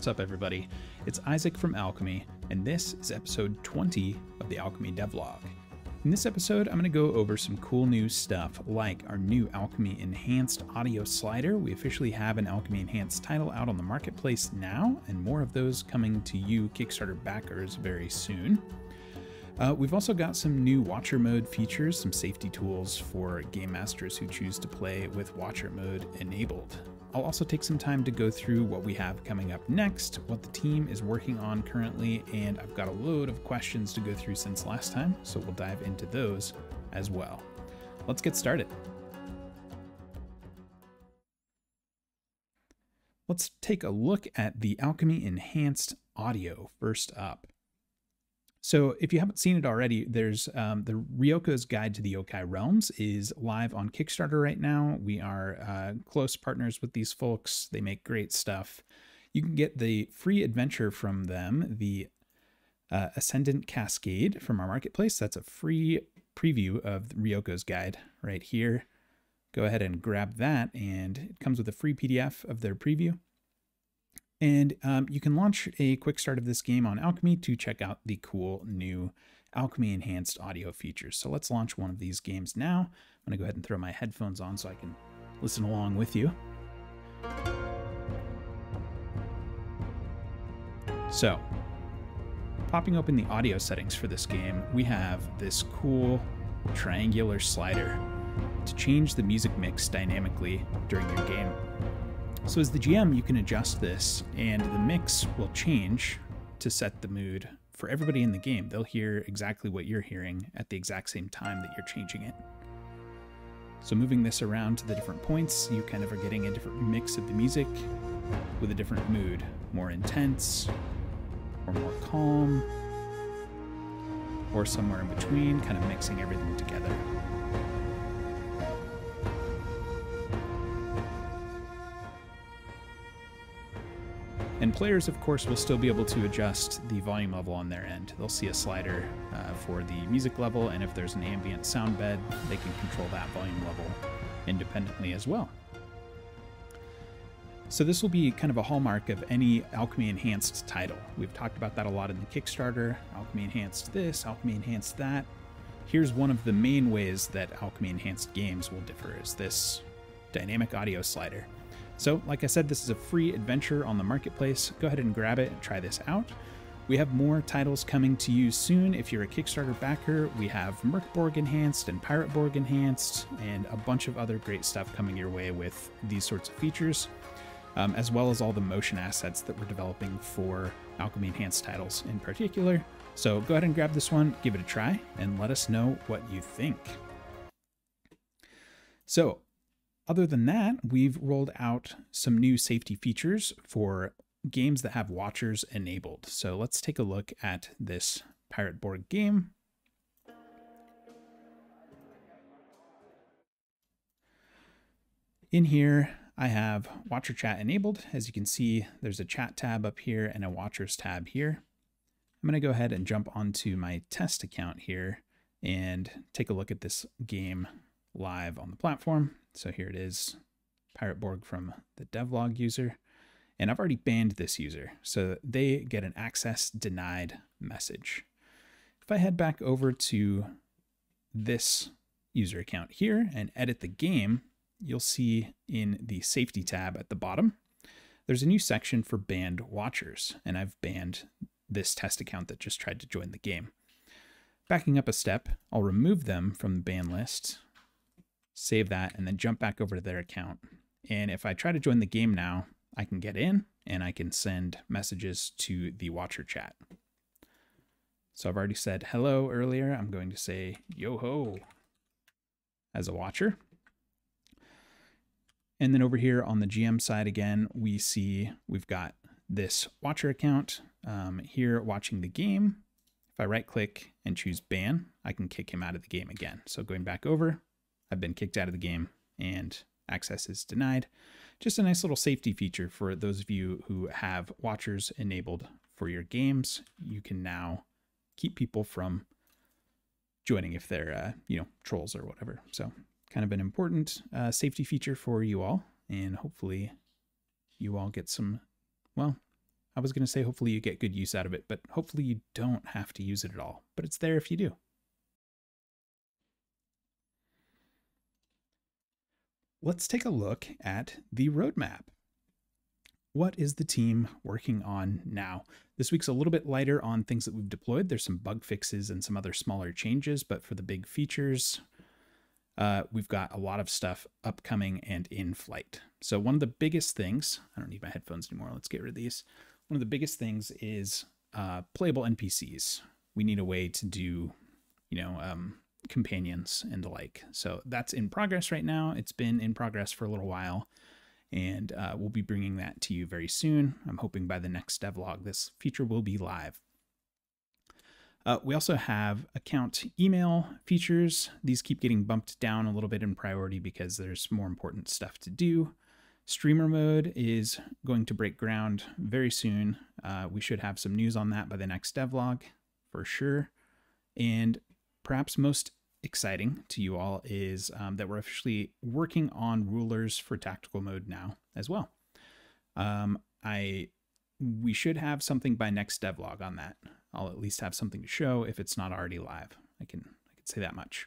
What's up, everybody? It's Isaac from Alchemy, and this is episode 20 of the Alchemy Devlog. In this episode, I'm going to go over some cool new stuff like our new Alchemy Enhanced audio slider. We officially have an Alchemy Enhanced title out on the marketplace now, and more of those coming to you Kickstarter backers very soon. Uh, we've also got some new Watcher mode features, some safety tools for game masters who choose to play with Watcher mode enabled. I'll also take some time to go through what we have coming up next, what the team is working on currently, and I've got a load of questions to go through since last time, so we'll dive into those as well. Let's get started. Let's take a look at the Alchemy Enhanced Audio first up. So if you haven't seen it already, there's um, the Ryoko's Guide to the Yokai Realms is live on Kickstarter right now. We are uh, close partners with these folks. They make great stuff. You can get the free adventure from them, the uh, Ascendant Cascade from our marketplace. That's a free preview of Ryoko's Guide right here. Go ahead and grab that, and it comes with a free PDF of their preview. And um, you can launch a quick start of this game on Alchemy to check out the cool new Alchemy enhanced audio features. So let's launch one of these games now. I'm to go ahead and throw my headphones on so I can listen along with you. So, popping open the audio settings for this game, we have this cool triangular slider to change the music mix dynamically during your game. So as the GM, you can adjust this and the mix will change to set the mood for everybody in the game. They'll hear exactly what you're hearing at the exact same time that you're changing it. So moving this around to the different points, you kind of are getting a different mix of the music with a different mood. More intense, or more calm, or somewhere in between, kind of mixing everything together. And players, of course, will still be able to adjust the volume level on their end. They'll see a slider uh, for the music level, and if there's an ambient sound bed, they can control that volume level independently as well. So this will be kind of a hallmark of any Alchemy Enhanced title. We've talked about that a lot in the Kickstarter. Alchemy Enhanced this, Alchemy Enhanced that. Here's one of the main ways that Alchemy Enhanced games will differ is this dynamic audio slider. So, like I said, this is a free adventure on the marketplace. Go ahead and grab it and try this out. We have more titles coming to you soon. If you're a Kickstarter backer, we have Mörkborg Enhanced and Pirate Borg Enhanced, and a bunch of other great stuff coming your way with these sorts of features, um, as well as all the motion assets that we're developing for Alchemy Enhanced titles in particular. So go ahead and grab this one, give it a try, and let us know what you think. So, other than that, we've rolled out some new safety features for games that have watchers enabled. So let's take a look at this Pirate Borg game. In here, I have Watcher Chat enabled. As you can see, there's a chat tab up here and a Watchers tab here. I'm going to go ahead and jump onto my test account here and take a look at this game live on the platform. So here it is, Pirate Borg from the devlog user. And I've already banned this user, so they get an access denied message. If I head back over to this user account here and edit the game, you'll see in the safety tab at the bottom, there's a new section for banned watchers, and I've banned this test account that just tried to join the game. Backing up a step, I'll remove them from the ban list save that, and then jump back over to their account. And if I try to join the game now, I can get in and I can send messages to the watcher chat. So I've already said hello earlier. I'm going to say yo ho as a watcher. And then over here on the GM side again, we see we've got this watcher account um, here watching the game. If I right click and choose ban, I can kick him out of the game again. So going back over, I've been kicked out of the game and access is denied. Just a nice little safety feature for those of you who have watchers enabled for your games. You can now keep people from joining if they're, uh, you know, trolls or whatever. So kind of an important uh, safety feature for you all. And hopefully you all get some, well, I was going to say hopefully you get good use out of it, but hopefully you don't have to use it at all. But it's there if you do. Let's take a look at the roadmap. What is the team working on now? This week's a little bit lighter on things that we've deployed. There's some bug fixes and some other smaller changes, but for the big features, uh, we've got a lot of stuff upcoming and in flight. So one of the biggest things, I don't need my headphones anymore. Let's get rid of these. One of the biggest things is uh, playable NPCs. We need a way to do, you know, um, companions and the like. So that's in progress right now. It's been in progress for a little while, and uh, we'll be bringing that to you very soon. I'm hoping by the next devlog, this feature will be live. Uh, we also have account email features. These keep getting bumped down a little bit in priority because there's more important stuff to do. Streamer mode is going to break ground very soon. Uh, we should have some news on that by the next devlog for sure. And perhaps most exciting to you all is um, that we're officially working on rulers for tactical mode now as well. Um, I we should have something by next devlog on that. I'll at least have something to show if it's not already live. I can I can say that much.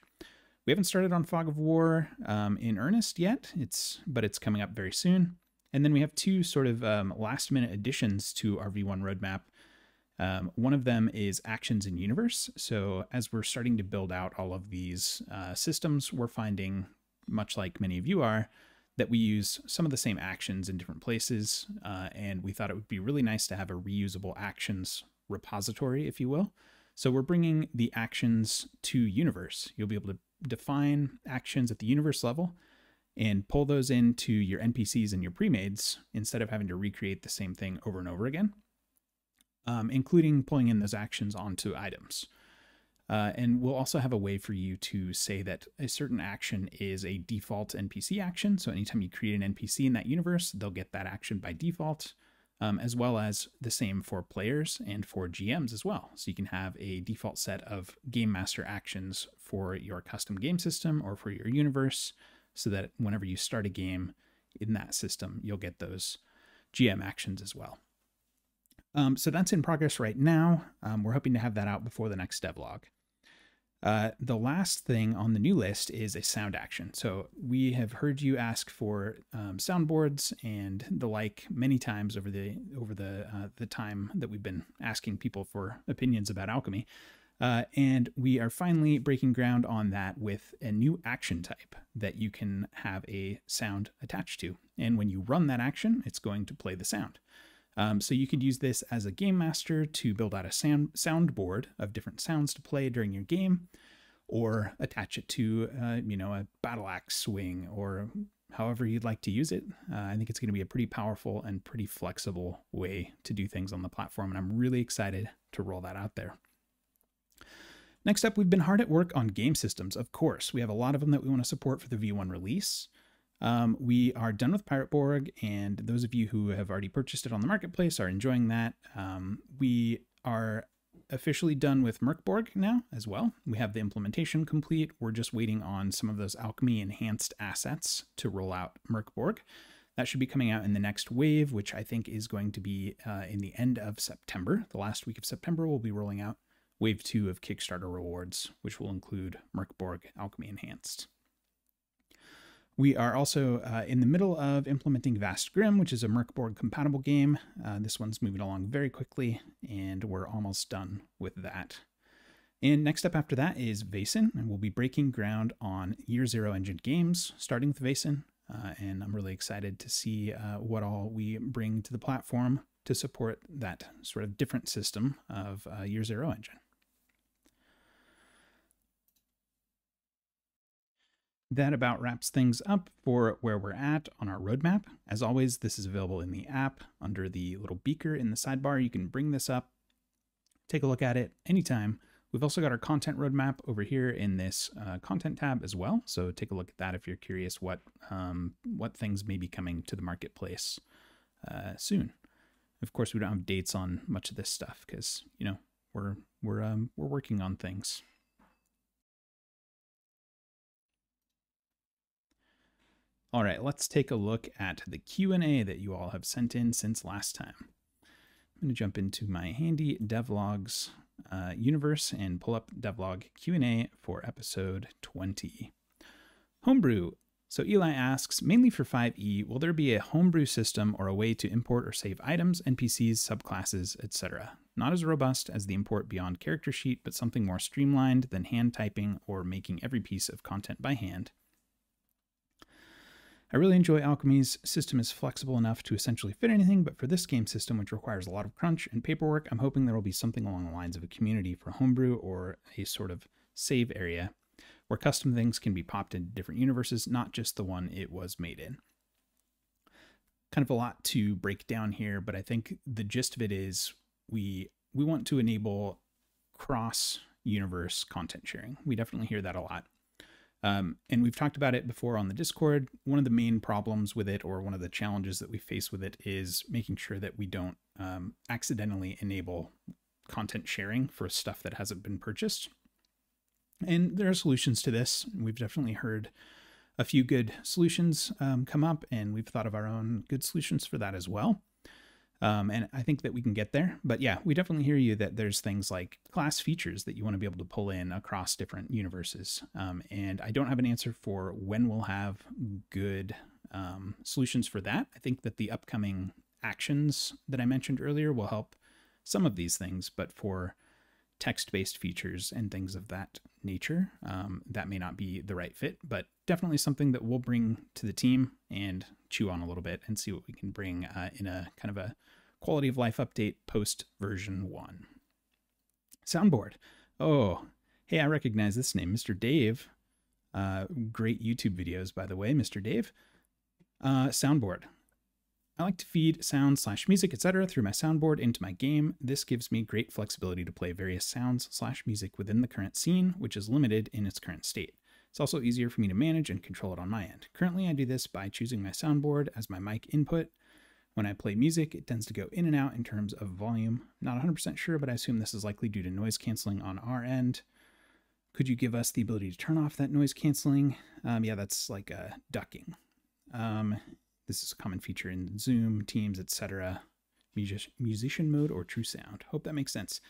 We haven't started on Fog of War um, in earnest yet. It's but it's coming up very soon. And then we have two sort of um, last minute additions to our V1 roadmap. Um, one of them is actions in universe. So as we're starting to build out all of these uh, systems, we're finding, much like many of you are, that we use some of the same actions in different places. Uh, and we thought it would be really nice to have a reusable actions repository, if you will. So we're bringing the actions to universe. You'll be able to define actions at the universe level and pull those into your NPCs and your premades instead of having to recreate the same thing over and over again, um, including pulling in those actions onto items. Uh, and we'll also have a way for you to say that a certain action is a default NPC action. So anytime you create an NPC in that universe, they'll get that action by default um, as well as the same for players and for GMs as well. So you can have a default set of game master actions for your custom game system or for your universe, so that whenever you start a game in that system, you'll get those GM actions as well. Um, so that's in progress right now. Um, we're hoping to have that out before the next devlog. Uh, the last thing on the new list is a sound action. So we have heard you ask for um, soundboards and the like many times over the over the uh, the time that we've been asking people for opinions about alchemy. Uh, and we are finally breaking ground on that with a new action type that you can have a sound attached to. And when you run that action, it's going to play the sound. Um, so you could use this as a game master to build out a sound soundboard of different sounds to play during your game, or attach it to uh, you know a battle axe swing or however you'd like to use it. Uh, I think it's going to be a pretty powerful and pretty flexible way to do things on the platform, and I'm really excited to roll that out there. Next up, we've been hard at work on game systems, of course. We have a lot of them that we want to support for the V1 release. Um, we are done with Pirate Borg, and those of you who have already purchased it on the marketplace are enjoying that. Um, we are officially done with Mörkborg now as well. We have the implementation complete. We're just waiting on some of those alchemy enhanced assets to roll out Mörkborg. That should be coming out in the next wave, which I think is going to be uh, in the end of September. The last week of September, we'll be rolling out wave two of Kickstarter rewards, which will include Mörkborg Alchemy Enhanced. We are also uh, in the middle of implementing Vast Grimm, which is a Mörkborg compatible game. Uh, this one's moving along very quickly, and we're almost done with that. And next up after that is Vaesen, and we'll be breaking ground on Year Zero Engine games, starting with Vaesen. Uh, and I'm really excited to see uh, what all we bring to the platform to support that sort of different system of uh, Year Zero Engine. That about wraps things up for where we're at on our roadmap. As always, this is available in the app under the little beaker in the sidebar. You can bring this up, take a look at it anytime. We've also got our content roadmap over here in this uh, content tab as well. So take a look at that if you're curious what um, what things may be coming to the marketplace uh, soon. Of course, we don't have dates on much of this stuff because you know we're we're um, we're working on things. All right, let's take a look at the Q&A that you all have sent in since last time. I'm going to jump into my handy devlogs uh, universe and pull up devlog Q&A for episode 20. Homebrew. So Eli asks, mainly for 5e, will there be a homebrew system or a way to import or save items, NPCs, subclasses, etc.? Not as robust as the import beyond character sheet, but something more streamlined than hand typing or making every piece of content by hand. I really enjoy Alchemy's system is flexible enough to essentially fit anything, but for this game system, which requires a lot of crunch and paperwork, I'm hoping there will be something along the lines of a community for homebrew or a sort of save area where custom things can be popped into different universes, not just the one it was made in. Kind of a lot to break down here, but I think the gist of it is we we want to enable cross universe content sharing. We definitely hear that a lot. Um, and we've talked about it before on the Discord. One of the main problems with it, or one of the challenges that we face with it, is making sure that we don't um, accidentally enable content sharing for stuff that hasn't been purchased. And there are solutions to this. We've definitely heard a few good solutions um, come up, and we've thought of our own good solutions for that as well. Um, and I think that we can get there. But yeah, we definitely hear you that there's things like class features that you want to be able to pull in across different universes. Um, and I don't have an answer for when we'll have good um, solutions for that. I think that the upcoming actions that I mentioned earlier will help some of these things, but for text-based features and things of that nature, um, that may not be the right fit, but definitely something that we'll bring to the team and chew on a little bit and see what we can bring uh, in a kind of a quality of life update post version 1. Soundboard. Oh, hey, I recognize this name, Mr. Dave. Uh, great YouTube videos, by the way, Mr. Dave. Uh, soundboard. I like to feed sound slash music, etc. through my soundboard into my game. This gives me great flexibility to play various sounds slash music within the current scene, which is limited in its current state. It's also easier for me to manage and control it on my end. Currently, I do this by choosing my soundboard as my mic input. When I play music, it tends to go in and out in terms of volume. Not 100% sure, but I assume this is likely due to noise canceling on our end. Could you give us the ability to turn off that noise canceling? Um, yeah, that's like uh, ducking. Um, this is a common feature in Zoom, Teams, etc. Music musician mode or true sound. Hope that makes sense.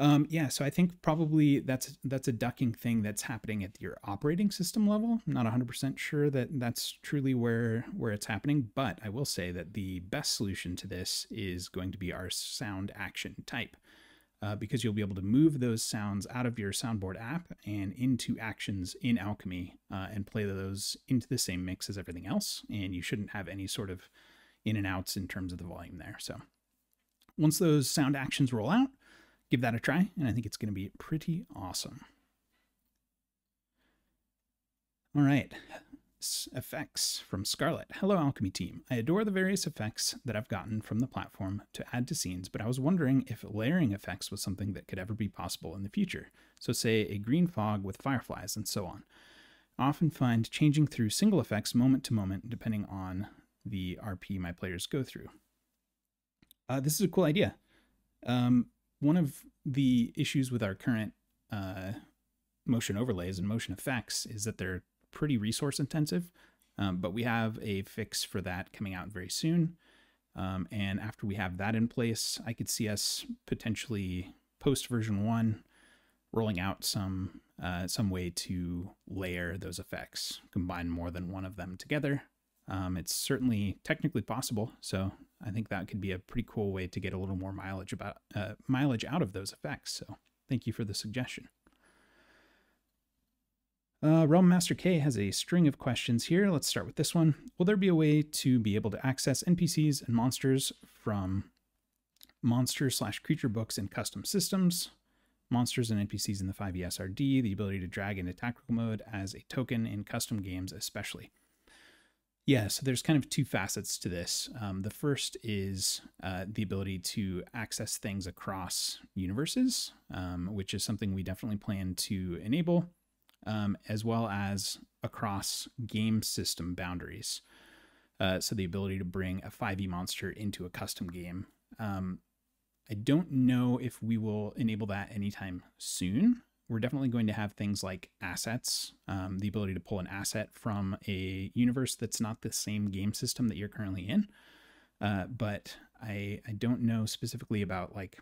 Um, yeah, so I think probably that's that's a ducking thing that's happening at your operating system level. I'm not 100% sure that that's truly where where it's happening, but I will say that the best solution to this is going to be our sound action type. Uh, because you'll be able to move those sounds out of your soundboard app and into actions in Alchemy uh, and play those into the same mix as everything else. And you shouldn't have any sort of in and outs in terms of the volume there. So once those sound actions roll out, give that a try, and I think it's going to be pretty awesome. All right, effects from Scarlet. Hello, Alchemy team. I adore the various effects that I've gotten from the platform to add to scenes, but I was wondering if layering effects was something that could ever be possible in the future. So, say a green fog with fireflies and so on. I often find changing through single effects moment to moment depending on the RP my players go through. Uh, this is a cool idea. Um, one of the issues with our current uh, motion overlays and motion effects is that they're pretty resource intensive, um, but we have a fix for that coming out very soon. Um, and after we have that in place, I could see us potentially post version one rolling out some uh, some way to layer those effects, combine more than one of them together. Um, it's certainly technically possible, so I think that could be a pretty cool way to get a little more mileage about uh, mileage out of those effects. So thank you for the suggestion. Uh, Realm Master K has a string of questions here. Let's start with this one. Will there be a way to be able to access NPCs and monsters from monster slash creature books in custom systems? Monsters and NPCs in the 5e SRD, the ability to drag into tactical mode as a token in custom games especially. Yeah, so there's kind of two facets to this. Um, the first is uh, the ability to access things across universes, um, which is something we definitely plan to enable, um, as well as across game system boundaries. Uh, so the ability to bring a 5e monster into a custom game. Um, I don't know if we will enable that anytime soon we're definitely going to have things like assets, um, the ability to pull an asset from a universe that's not the same game system that you're currently in. Uh, but I, I don't know specifically about like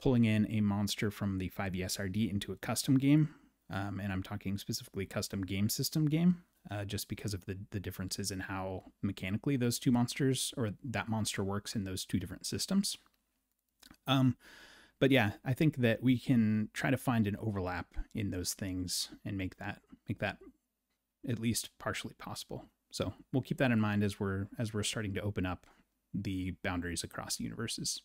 pulling in a monster from the 5ESRD into a custom game. Um, and I'm talking specifically custom game system game, uh, just because of the, the differences in how mechanically those two monsters or that monster works in those two different systems. Um, but yeah, I think that we can try to find an overlap in those things and make that make that at least partially possible. So we'll keep that in mind as we're as we're starting to open up the boundaries across universes.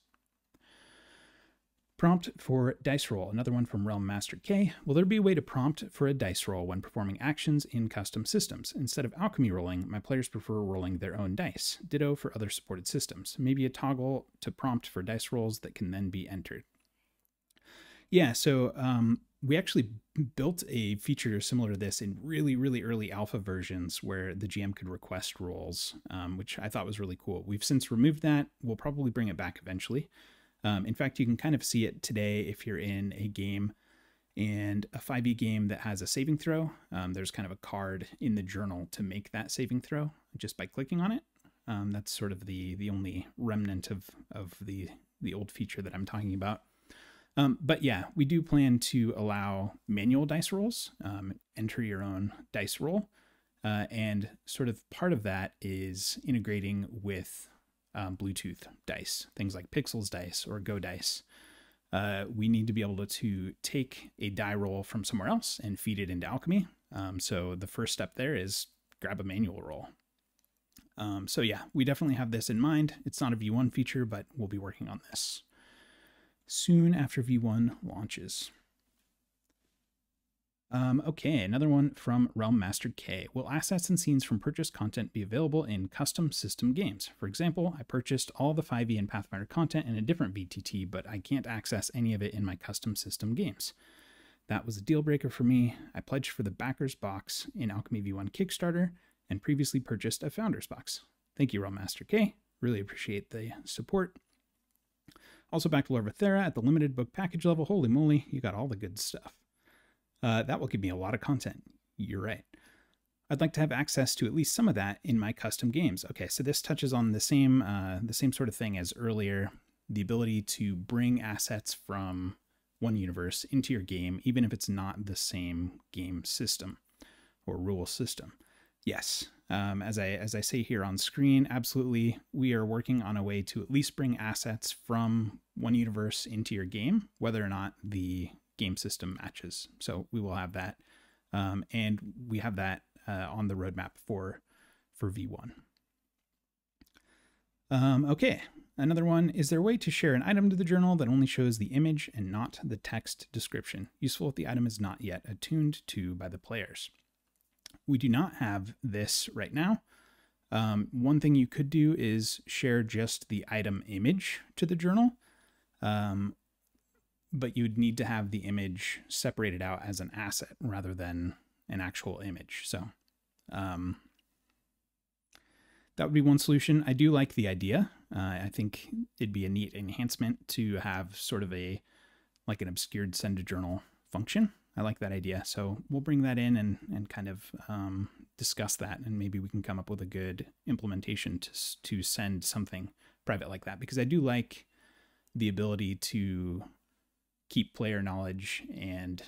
Prompt for dice roll, another one from Realm Master K. Will there be a way to prompt for a dice roll when performing actions in custom systems? Instead of alchemy rolling, my players prefer rolling their own dice. Ditto for other supported systems. Maybe a toggle to prompt for dice rolls that can then be entered. Yeah, so um, we actually built a feature similar to this in really, really early alpha versions where the GM could request rolls, um, which I thought was really cool. We've since removed that. We'll probably bring it back eventually. Um, in fact, you can kind of see it today if you're in a game and a 5e game that has a saving throw. Um, there's kind of a card in the journal to make that saving throw just by clicking on it. Um, that's sort of the the only remnant of of the the old feature that I'm talking about. Um, but yeah, we do plan to allow manual dice rolls. Um, enter your own dice roll, uh, and sort of part of that is integrating with um, Bluetooth dice, things like Pixels dice or Go dice. Uh, we need to be able to, to, take a die roll from somewhere else and feed it into Alchemy. Um, so the first step there is grab a manual roll. Um, so yeah, we definitely have this in mind. It's not a V1 feature, but we'll be working on this soon after V1 launches. Um, okay, another one from Realm Master K. Will assets and scenes from purchased content be available in custom system games? For example, I purchased all the 5e and Pathfinder content in a different VTT, but I can't access any of it in my custom system games. That was a deal breaker for me. I pledged for the backers box in Alchemy V1 Kickstarter and previously purchased a founders box. Thank you, Realm Master K. Really appreciate the support. Also back to Lorvethera at the limited book package level. Holy moly, you got all the good stuff. Uh, that will give me a lot of content. You're right. I'd like to have access to at least some of that in my custom games. Okay, so this touches on the same uh, the same sort of thing as earlier, the ability to bring assets from one universe into your game, even if it's not the same game system or rule system. Yes, um, as I as I say here on screen, absolutely, we are working on a way to at least bring assets from one universe into your game, whether or not the game system matches. So we will have that, um, and we have that uh, on the roadmap for for V1. Um, okay, another one. Is there a way to share an item to the journal that only shows the image and not the text description? Useful if the item is not yet attuned to by the players. We do not have this right now. Um, one thing you could do is share just the item image to the journal. Um, but you'd need to have the image separated out as an asset rather than an actual image. So um, that would be one solution. I do like the idea. Uh, I think it'd be a neat enhancement to have sort of a like an obscured send to journal function. I like that idea. So we'll bring that in and, and kind of um, discuss that, and maybe we can come up with a good implementation to, to send something private like that because I do like the ability to keep player knowledge and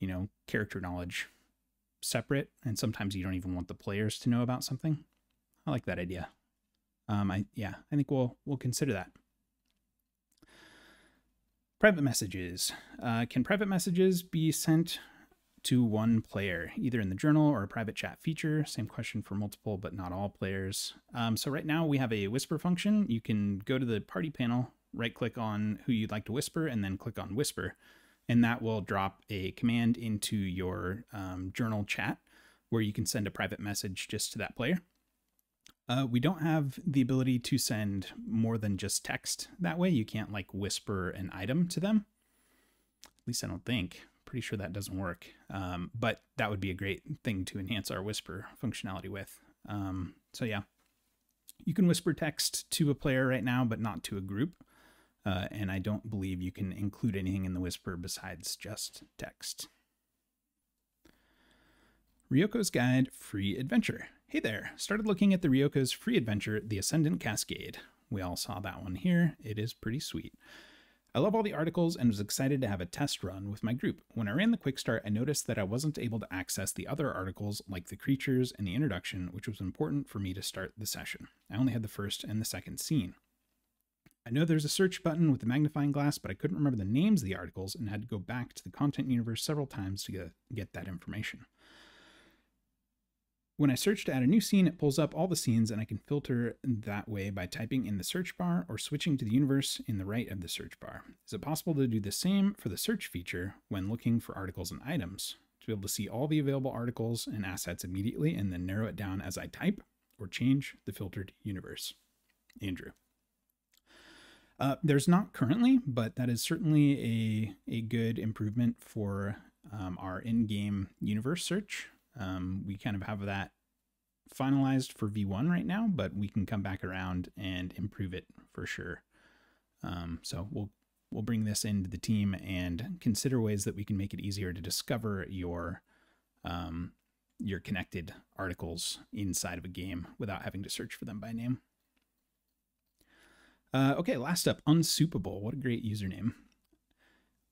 you know character knowledge separate and sometimes you don't even want the players to know about something. I like that idea. Um i yeah i think we'll we'll consider that private messages uh, can private messages be sent to one player either in the journal or a private chat feature same question for multiple but not all players um, so right now we have a whisper function you can go to the party panel right click on who you'd like to whisper and then click on whisper. And that will drop a command into your um, journal chat where you can send a private message just to that player. Uh, we don't have the ability to send more than just text that way. You can't like whisper an item to them. At least I don't think. Pretty sure that doesn't work. Um, but that would be a great thing to enhance our whisper functionality with. Um, so yeah, you can whisper text to a player right now, but not to a group. Uh, and I don't believe you can include anything in the Whisper besides just text. Ryoko's Guide Free Adventure. Hey there, started looking at the Ryoko's free adventure, The Ascendant Cascade. We all saw that one here. It is pretty sweet. I love all the articles and was excited to have a test run with my group. When I ran the quick start, I noticed that I wasn't able to access the other articles like the creatures and the introduction, which was important for me to start the session. I only had the first and the second scene. I know there's a search button with the magnifying glass, but I couldn't remember the names of the articles and had to go back to the content universe several times to get, get that information. When I search to add a new scene, it pulls up all the scenes and I can filter that way by typing in the search bar or switching to the universe in the right of the search bar. Is it possible to do the same for the search feature when looking for articles and items? To be able to see all the available articles and assets immediately and then narrow it down as I type or change the filtered universe? Andrew. Uh, there's not currently, but that is certainly a, a good improvement for um, our in-game universe search. Um, we kind of have that finalized for V1 right now, but we can come back around and improve it for sure. Um, so we'll we'll bring this into the team and consider ways that we can make it easier to discover your um, your connected articles inside of a game without having to search for them by name. Uh, okay, last up, Unsoupable. What a great username.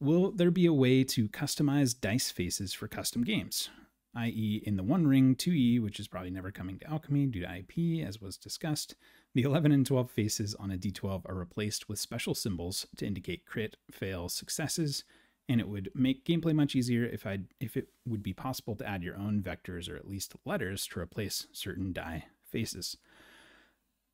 Will there be a way to customize dice faces for custom games? i.e., in the One Ring 2E, which is probably never coming to Alchemy due to IP, as was discussed, the 11 and 12 faces on a d12 are replaced with special symbols to indicate crit, fail, successes, and it would make gameplay much easier if I if it would be possible to add your own vectors or at least letters to replace certain die faces.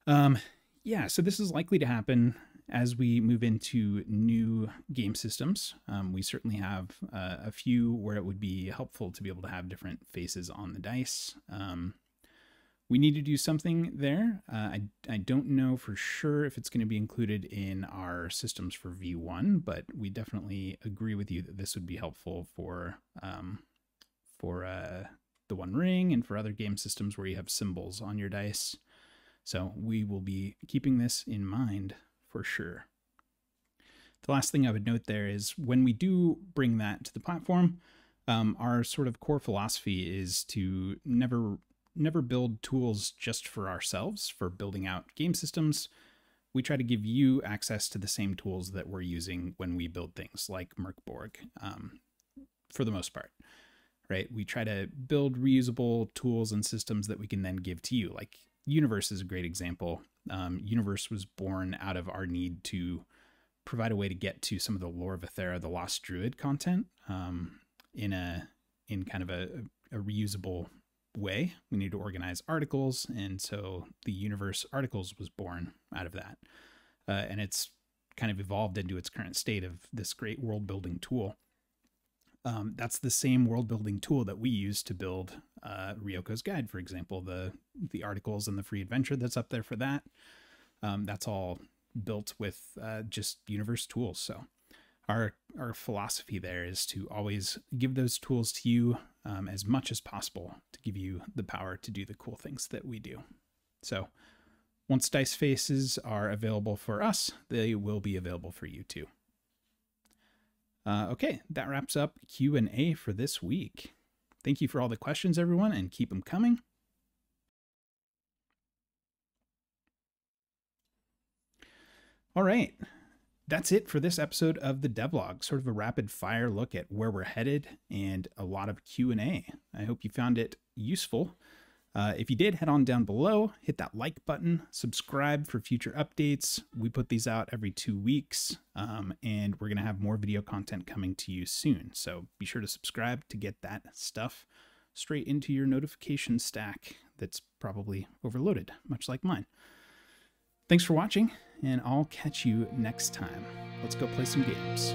Um, yeah, so this is likely to happen as we move into new game systems, um, we certainly have uh, a few where it would be helpful to be able to have different faces on the dice. Um, we need to do something there. Uh, I, I don't know for sure if it's going to be included in our systems for V1, but we definitely agree with you that this would be helpful for um, for uh, the One Ring and for other game systems where you have symbols on your dice. So we will be keeping this in mind for sure. The last thing I would note there is when we do bring that to the platform, um, our sort of core philosophy is to never never build tools just for ourselves for building out game systems. We try to give you access to the same tools that we're using when we build things like Mörk um, for the most part, right? We try to build reusable tools and systems that we can then give to you. Like Universe is a great example um, universe was born out of our need to provide a way to get to some of the lore of Ethera, the Lost Druid content, um, in a in kind of a, a, reusable way. We need to organize articles, and so the universe articles was born out of that, uh, and it's kind of evolved into its current state of this great world building tool. Um, that's the same world building tool that we use to build uh, Ryoko's Guide, for example. The the articles and the free adventure that's up there for that. Um, that's all built with uh, just universe tools. So our our philosophy there is to always give those tools to you um, as much as possible to give you the power to do the cool things that we do. So once dice faces are available for us, they will be available for you too. Uh, okay, that wraps up Q&A for this week. Thank you for all the questions, everyone, and keep them coming. All right, that's it for this episode of the devlog. Sort of a rapid fire look at where we're headed and a lot of Q&A. I hope you found it useful. Uh, if you did, head on down below, hit that like button, subscribe for future updates. We put these out every two weeks, um, and we're going to have more video content coming to you soon. So be sure to subscribe to get that stuff straight into your notification stack that's probably overloaded, much like mine. Thanks for watching, and I'll catch you next time. Let's go play some games.